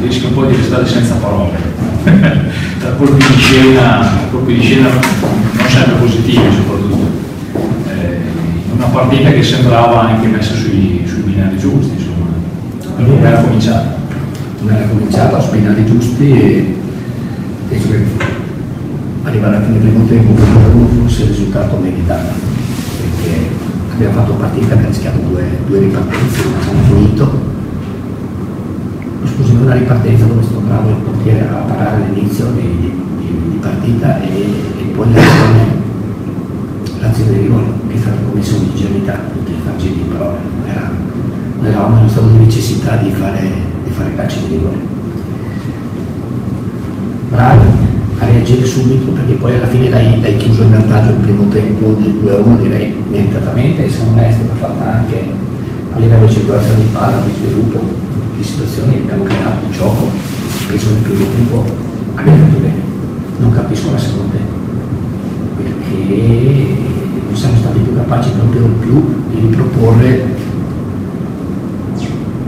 si rischia un po' di restare senza parole. Tra colpi di scena, colpi di scena non sempre positivi soprattutto. Eh, una partita che sembrava anche messa sui, sui binari giusti, insomma. Non era cominciata. Non era cominciata sui binari giusti e che arrivare alla fine primo tempo fosse il risultato meritato, perché abbiamo fatto partita, abbiamo rischiato due, due ripartenze, non abbiamo finito scusi, una ripartenza dove è stato bravo il portiere a parare all'inizio di, di, di, partita e, e poi l'azione, l'azione di rigore che è stata commessa un'ingenuità, utilizzarci di parole, non, era, non eravamo in stato di necessità di fare, di fare calci di rigore. Bravi a reagire subito perché poi alla fine l'hai, l'hai chiuso in vantaggio il primo tempo del 2-1 direi meritatamente e se non è stata fatta anche a livello di circolazione di palla, di sviluppo di situazioni che abbiamo creato in gioco, penso nel primo tempo abbiamo fatto bene, non capisco la seconda perché non siamo stati più capaci proprio più di riproporre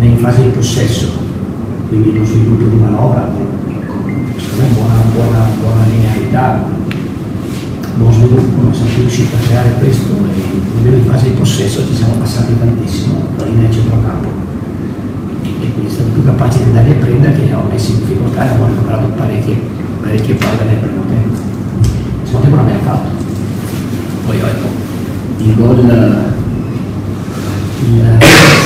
in fase di possesso, quindi lo sviluppo di manovra, secondo me buona, buona, buona linearità, buon sviluppo, non siamo riusciti a creare questo e in fase di possesso ci siamo passati tantissimo la linea di centrocampo e quindi sono più capaci di andare a prendere che ho messo in difficoltà e abbiamo recuperato parecchie, parecchie palle nel primo tempo. Il secondo tempo l'abbiamo fatto. Poi ecco, il gol, il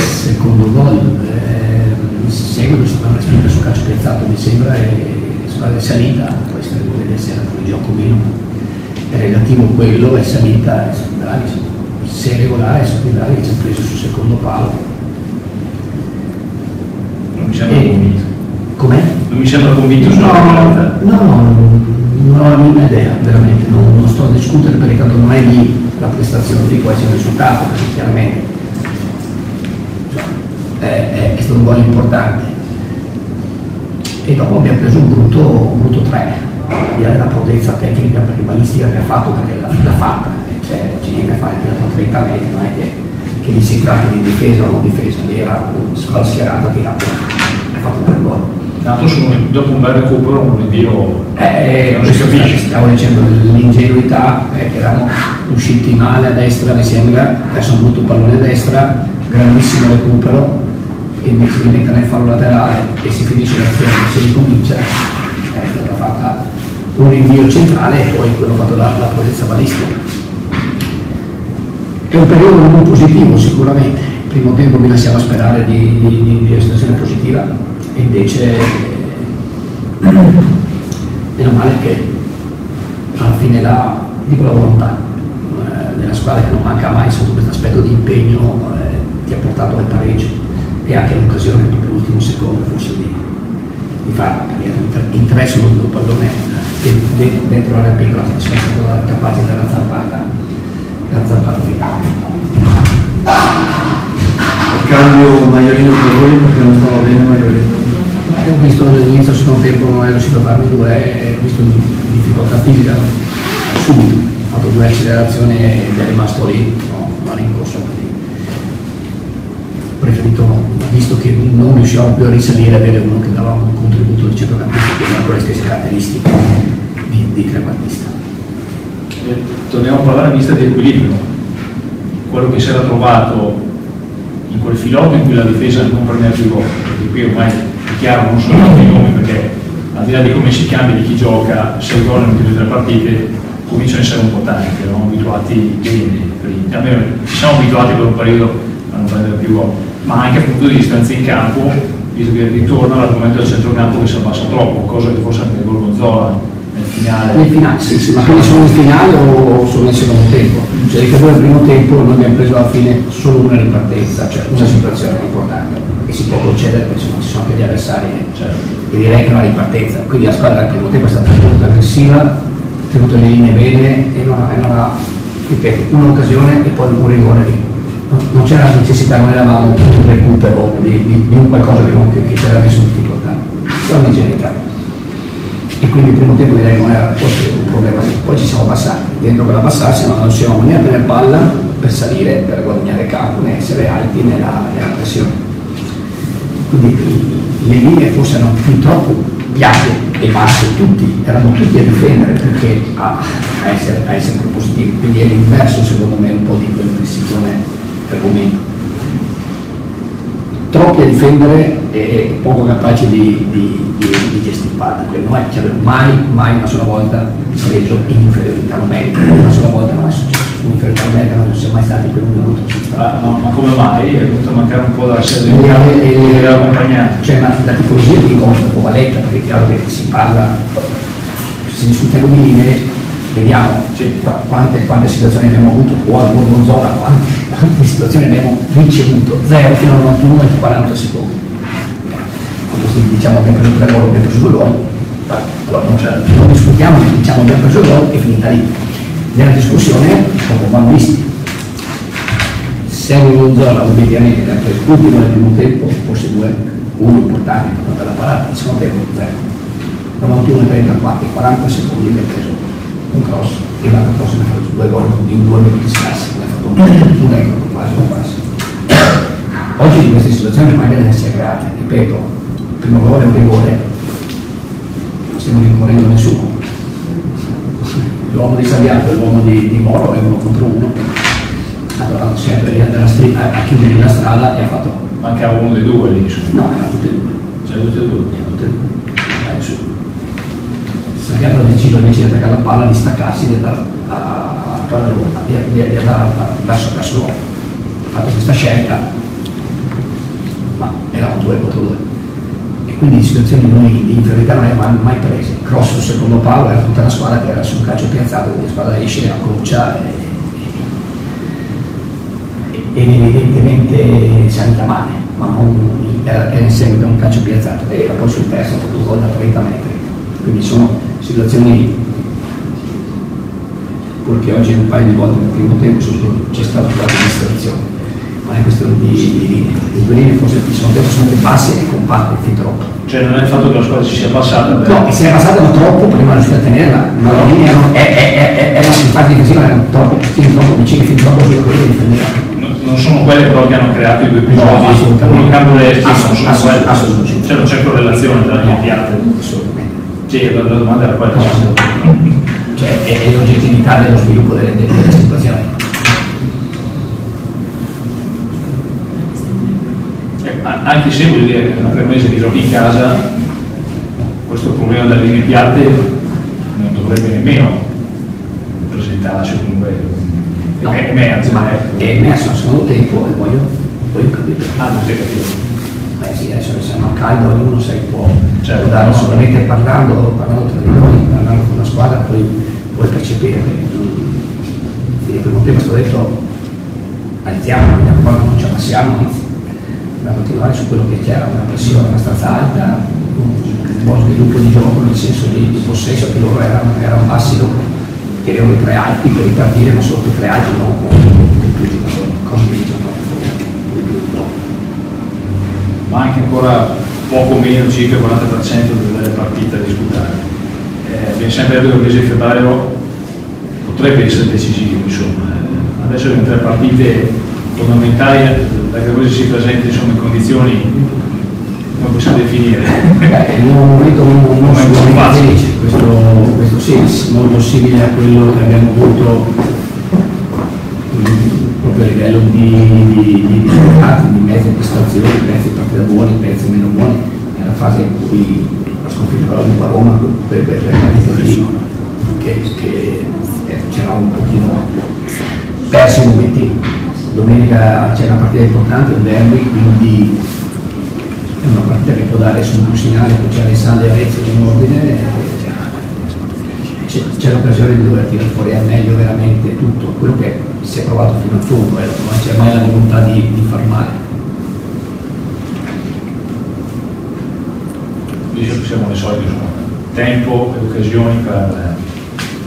secondo gol, eh, in seguito è stata una spinta su calcio piazzato, mi sembra, e squadra è salita, poi se vedere se era fuori gioco meno, è relativo quello, è salita, è se è regolare, è solidale, che ci ha preso sul secondo palo mi sembra convinto. Com'è? Non mi sembra convinto sulla no, no, no, non ho la minima idea, veramente, non, non, sto a discutere perché tanto non è lì la prestazione di quasi il risultato, perché chiaramente cioè, è, è, è, stato un gol importante. E dopo abbiamo preso un brutto, un brutto 3, al della potenza tecnica perché balistica che ha fatto, perché l'ha fatta, cioè ci viene a fare il 30 metri, non è che che lì si tratta di difesa o non difesa, lì era una squadra schierata che ha fatto un bel gol. Tanto dopo un bel recupero un rinvio eh, non si capisce. Stavo dicendo l'ingenuità, eh, eravamo usciti male a destra mi sembra, adesso hanno avuto il pallone a destra, grandissimo recupero, e invece di mettere nel fallo laterale e si finisce l'azione, si ricomincia, è stata fatta un rinvio centrale e poi quello fatto dalla potenza balistica. È un periodo non positivo sicuramente, il primo tempo mi lasciava sperare di, di, di, di una positiva e invece meno male che alla fine la, dico la volontà eh, della squadra che non manca mai sotto questo aspetto di impegno eh, ti ha portato al pareggio e anche l'occasione proprio l'ultimo secondo forse di, di farla perché in tre sono due pallone eh, dentro l'area piccola sono stato capace della zampata la finale. Cambio Maiorino per voi perché non stava bene Maiorino. Ho visto all'inizio secondo tempo non è riuscito a farmi due, ho visto difficoltà fisica subito, ho fatto due accelerazioni ed è rimasto lì, no, non in corso. Ho preferito, visto che non riuscivamo più a risalire, avere uno che dava un contributo di centrocampista che aveva le stesse caratteristiche di, di trequartista. Torniamo a parlare vista di equilibrio. Quello che si era trovato in quel filotto in cui la difesa non prendeva più gol, perché qui ormai è chiaro, non sono i nomi perché al di là di come si cambia di chi gioca, se il gol nelle tre partite cominciano a essere un po' tanti, eravamo abituati bene, almeno ci siamo abituati per un periodo a non prendere più gol, ma anche appunto di distanza in campo, visto che ritorna l'argomento del centrocampo che si abbassa troppo, cosa che forse anche il gol Gonzola nel finale? Nel finale, sì, sì, ma quelli sono nel finale o sono nel secondo tempo? Cioè poi al primo tempo noi abbiamo preso alla fine solo una ripartenza, cioè una situazione importante che si può concedere perché ci sono anche gli avversari cioè, e direi che una ripartenza. Quindi la squadra al primo tempo è stata molto aggressiva, ha tenuto le linee bene e non, non ha, ripeto, un'occasione e poi un rigore lì. Non c'era necessità, non eravamo un recupero di, di, di un qualcosa che, non, che, che aveva messo in difficoltà. Però un'ingenuità e quindi il primo tempo direi non era forse un problema. Poi ci siamo passati dentro quella passarsi ma non riuscivamo né a tenere palla per salire per guadagnare campo né essere alti nella, nella pressione. Quindi le linee forse erano fin troppo piatte e basse tutti, erano tutti a difendere perché a, a essere, a essere propositivi, quindi è l'inverso secondo me un po' di quello che si pone per momento. Troppi a difendere e poco capaci di, di, di, di gestire palla, noi ci abbiamo mai, mai una sola volta preso in inferiorità numerica, una sola volta non è successo, in inferiorità numerica non siamo mai stati per un minuto. Ma, ma- ma come mai? È venuto a mancare un po' sede E- l'ha accompagnato. Cioè la, la tipologia di po' valetta, perché è chiaro che si parla, si discute di linee, vediamo qua- quante, quante situazioni abbiamo avuto, o al Gorgonzola, quante, quante situazioni abbiamo ricevuto, 0 fino al 91 e 40 secondi. Così diciamo abbiamo preso tre gol, abbiamo preso due gol, allora non, c'è- non discutiamo, diciamo abbiamo preso il gol e finita lì. Nella discussione come vanno visti. Se un Gonzola ovviamente ha preso l'ultimo nel primo tempo, forse due, uno importante per la parata, il secondo tempo zero. 91 e 34, 40 secondi ha preso un cross e ne ha fatto due gol in due minuti scarsi, ne ha fatto un, un record quasi, un quasi. Oggi di queste situazioni deve essere create, ripeto, il primo gol è un rigore, non stiamo rincorrendo nessuno. L'uomo di Saviano e l'uomo di, di Moro è uno contro uno, allora sempre lì andare a, stri- a, a chiudere la strada e ha fatto, Mancava uno dei due lì, no, erano tutti e due. Cioè, tutti e due. Erano tutti e due. Su. Saviano ha deciso invece di attaccare la palla, di staccarsi, a, a, a- di, andare a- verso, verso l'uomo. Ha fatto questa scelta, ma eravamo due contro due. E quindi situazioni noi di inferiorità non abbiamo mai prese. Cross sul secondo palo era tutta la squadra che era sul calcio piazzato, quindi la squadra esce, acconcia e, e- ed evidentemente si andata male, ma non, era, era in seguito a un calcio piazzato e poi sul terzo ha fatto un gol da 30 metri. Quindi sono situazioni purché oggi un paio di volte nel primo tempo sono- c'è stata qualche distrazione, ma è questione di, linee. Forse il secondo tempo sono basse e compatte fin troppo. Cioè, non è il fatto che la squadra ci sia passata, beh, No, se era passata troppo prima riuscita a tenerla, ma le linee erano, è, è, è, è, fase difensiva, erano troppo, fin troppo vicine, fin troppo sulle quelle di difendere. non- sono quelle però che hanno creato i due episodi. No. Uno cambio destro, non sono quelle. Cioè, non c'è correlazione tra le piante. Assolutamente. Sì, la, domanda era quella. Cioè è, l'oggettività dello sviluppo delle, delle, situazioni. Eh, a- Anche se voglio dire, una premessa di giochi in casa, questo problema delle linee piatte non dovrebbe nemmeno presentarsi comunque. No, È emerge, ma è emerso al secondo tempo e voglio, voglio capire. Ah, non si è capito. Adesso che siamo a caldo ognuno sai, può, Certo. può dare solamente parlando, parlando tra di noi, parlando con la squadra, poi puoi percepire il primo tempo è stato detto alziamo, vediamo quando non ci abbassiamo, anzi, da continuare su quello che c'era, una pressione abbastanza alta, un buon sviluppo di gioco nel senso di, di possesso che loro erano, erano bassi che erano i tre alti per ripartire, ma sotto i tre alti non con con più giocatori. Ma anche ancora poco meno, circa il 40% delle partite da disputare. Eh, abbiamo sempre detto che il mese di febbraio potrebbe essere decisivo, insomma. Eh, Adesso abbiamo tre partite fondamentali, da che così si presenta insomma, in condizioni, come possiamo definire? Beh, è un momento non, non felice, questo, questo sì, molto simile a quello che abbiamo avuto proprio a livello di, di, di risultati, di mezze prestazioni, pezzi partita buoni, pezzi meno buoni, nella fase in cui la sconfitta però di Roma per, per, per partita lì, che, che eh, c'era un pochino perso i momenti. Domenica c'è una partita importante, il derby, quindi è una partita che può dare su un segnale, poi c'è Alessandro e Arezzo in ordine, c'è, l'occasione di dover tirare fuori al meglio veramente tutto, quello che si è provato fino in fondo, eh, non c'è mai la volontà di, di far male. Dice che siamo le solite, insomma, tempo e occasioni per,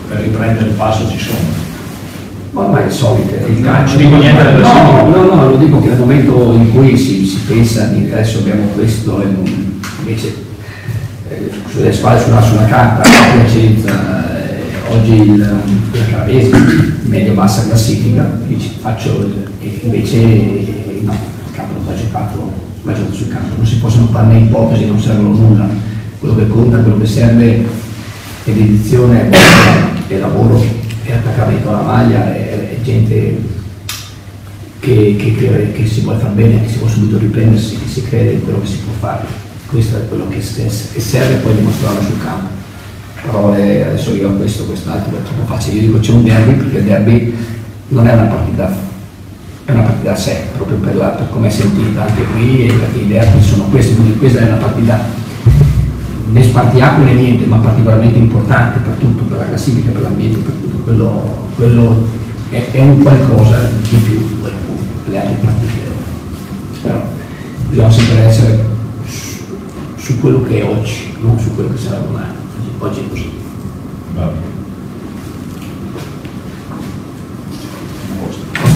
per riprendere il passo ci sono. Ma ormai è il Non calcio. dico niente del no, no, no, lo dico che nel momento in cui si, si pensa di adesso abbiamo questo e non- invece eh, sulle squadre sulla, sulla carta, la Piacenza, oggi il, la Cavese, medio bassa classifica, faccio e invece no, il campo non ha giocato la giocata sul campo, non si possono fare né ipotesi, non servono nulla, quello che conta, quello che serve è dedizione, è lavoro, è attaccamento alla maglia, è, è gente che, che, che, che, si vuole fare bene, che si può subito riprendersi, che si crede in quello che si può fare. Questo è quello che serve poi dimostrarlo sul campo. Parole, adesso io ho questo, quest'altro, è troppo facile. Io dico c'è un derby perché il derby non è una partita, è una partita a sé, proprio per, la, per come è sentita anche qui, e perché i derby sono questi, quindi questa è una partita né spartiacque né niente, ma particolarmente importante per tutto, per la classifica, per l'ambiente, per tutto quello, quello è, è, un qualcosa di più le altre partite. Però bisogna sempre essere su, su quello che è oggi, non su quello che sarà domani. Oggi è così. Va bene.